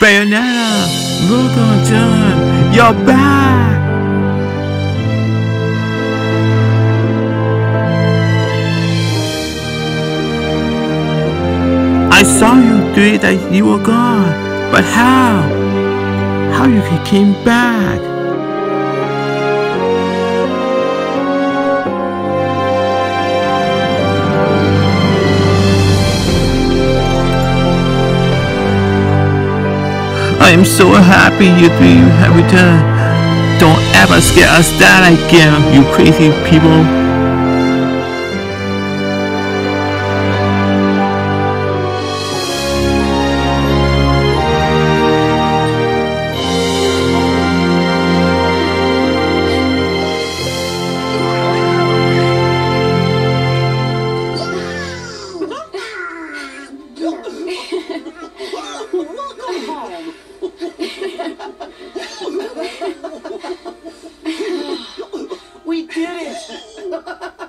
Bayonetta! Luka and Jeanne! You're back! I saw you three that you were gone, but how? How you came back? I am so happy you three have returned. Don't ever scare us that again, you crazy people. ハハハハ!